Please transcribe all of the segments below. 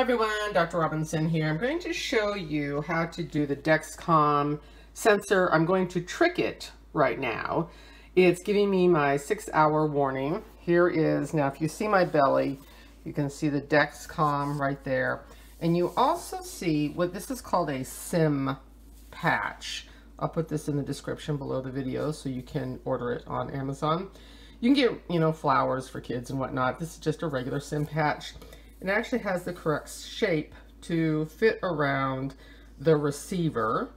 Hi everyone, Dr. Robinson here. I'm going to show you how to do the Dexcom sensor. I'm going to trick it right now. It's giving me my six hour warning. Here is, now if you see my belly, you can see the Dexcom right there. And you also see what this is called a SIM patch. I'll put this in the description below the video so you can order it on Amazon. You can get, you know, flowers for kids and whatnot. This is just a regular SIM patch. It actually has the correct shape to fit around the receiver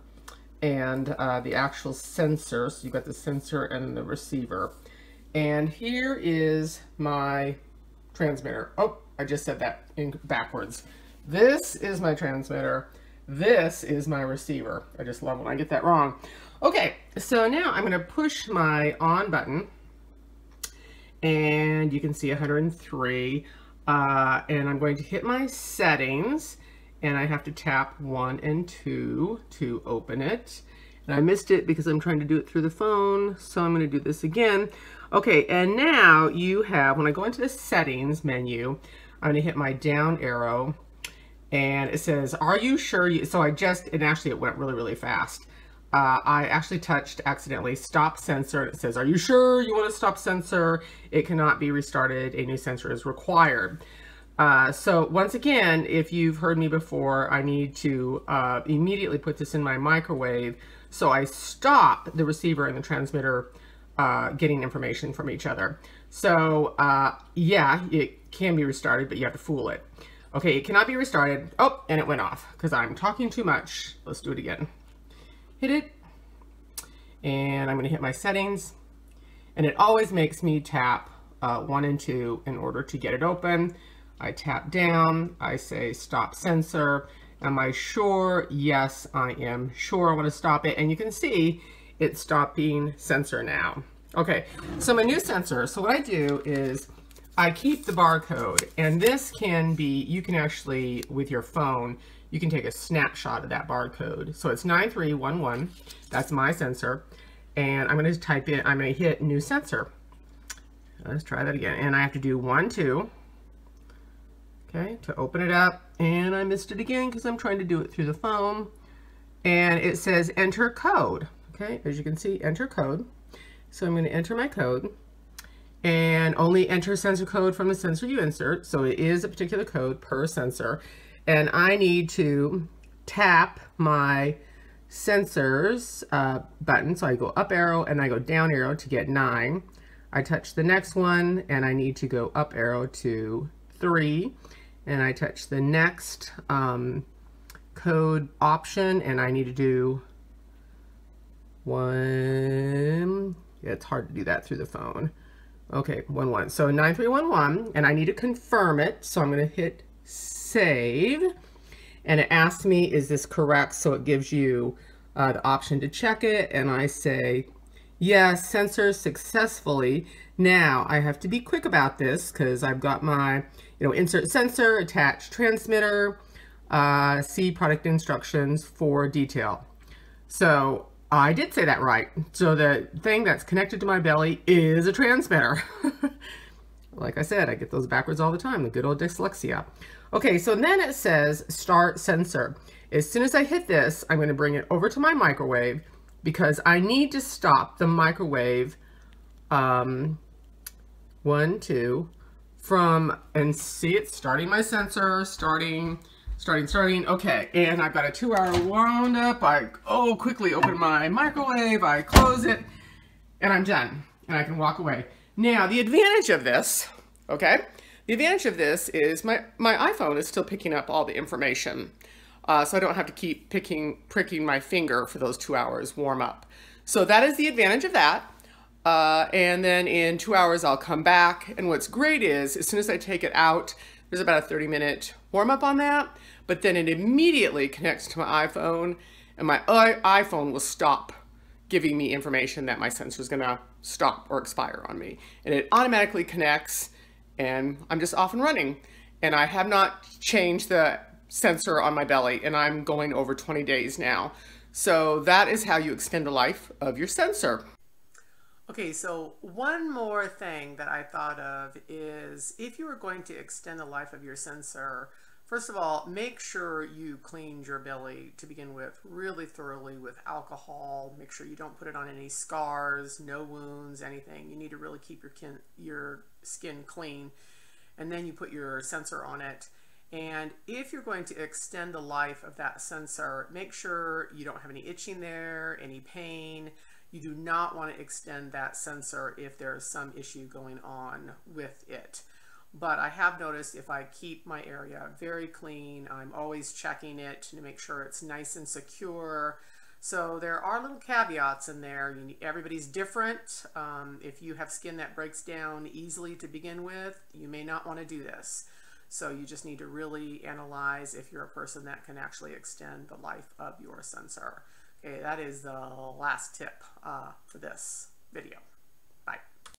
and uh, the actual sensor. So you've got the sensor and the receiver. And here is my transmitter. Oh, I just said that in backwards. This is my transmitter. This is my receiver. I just love when I get that wrong. Okay, so now I'm going to push my on button. And you can see 103. Uh, and I'm going to hit my settings and I have to tap one and two to open it. And I missed it because I'm trying to do it through the phone. So I'm going to do this again. Okay, and now you have, when I go into the settings menu, I'm going to hit my down arrow and it says, are you sure you, so I just, and actually it went really, really fast. Uh, I actually touched accidentally stop sensor. It says, are you sure you want to stop sensor? It cannot be restarted. A new sensor is required. Uh, so once again, if you've heard me before, I need to uh, immediately put this in my microwave. So I stop the receiver and the transmitter uh, getting information from each other. So uh, yeah, it can be restarted, but you have to fool it. Okay, it cannot be restarted. Oh, and it went off because I'm talking too much. Let's do it again hit it, and I'm going to hit my settings, and it always makes me tap uh, one and two in order to get it open. I tap down, I say stop sensor. Am I sure? Yes, I am sure I want to stop it. And you can see it's stopping sensor now. Okay, so my new sensor, so what I do is I keep the barcode and this can be, you can actually, with your phone, you can take a snapshot of that barcode. So it's 9311, that's my sensor. And I'm gonna type in, I'm gonna hit new sensor. Let's try that again. And I have to do one, two, okay, to open it up. And I missed it again because I'm trying to do it through the phone. And it says enter code, okay? As you can see, enter code. So I'm gonna enter my code and only enter sensor code from the sensor you insert. So it is a particular code per sensor and I need to tap my sensors uh, button. So I go up arrow and I go down arrow to get nine. I touch the next one and I need to go up arrow to three. And I touch the next um, code option and I need to do one. Yeah, it's hard to do that through the phone. Okay, one one. So 9311 and I need to confirm it. So I'm going to hit save and it asks me, is this correct? So it gives you uh, the option to check it. And I say, yes, sensor successfully. Now I have to be quick about this because I've got my, you know, insert sensor, attach transmitter, uh, see product instructions for detail. So I did say that right. So the thing that's connected to my belly is a transmitter. like I said, I get those backwards all the time, the good old dyslexia. Okay, so then it says start sensor. As soon as I hit this, I'm gonna bring it over to my microwave because I need to stop the microwave, um, one, two, from, and see it starting my sensor, starting, starting, starting. Okay, and I've got a two hour wound up. I, oh, quickly open my microwave, I close it, and I'm done, and I can walk away. Now, the advantage of this, okay, the advantage of this is my, my iPhone is still picking up all the information. Uh, so I don't have to keep picking, pricking my finger for those two hours warm up. So that is the advantage of that. Uh, and then in two hours, I'll come back. And what's great is as soon as I take it out, there's about a 30 minute warm up on that, but then it immediately connects to my iPhone and my iPhone will stop giving me information that my sensor is gonna stop or expire on me. And it automatically connects and I'm just off and running. And I have not changed the sensor on my belly and I'm going over 20 days now. So that is how you extend the life of your sensor. Okay, so one more thing that I thought of is if you were going to extend the life of your sensor First of all, make sure you cleaned your belly to begin with really thoroughly with alcohol. Make sure you don't put it on any scars, no wounds, anything. You need to really keep your, kin, your skin clean. And then you put your sensor on it. And if you're going to extend the life of that sensor, make sure you don't have any itching there, any pain. You do not want to extend that sensor if there's some issue going on with it. But I have noticed if I keep my area very clean, I'm always checking it to make sure it's nice and secure. So there are little caveats in there. Everybody's different. Um, if you have skin that breaks down easily to begin with, you may not want to do this. So you just need to really analyze if you're a person that can actually extend the life of your sensor. Okay, that is the last tip uh, for this video.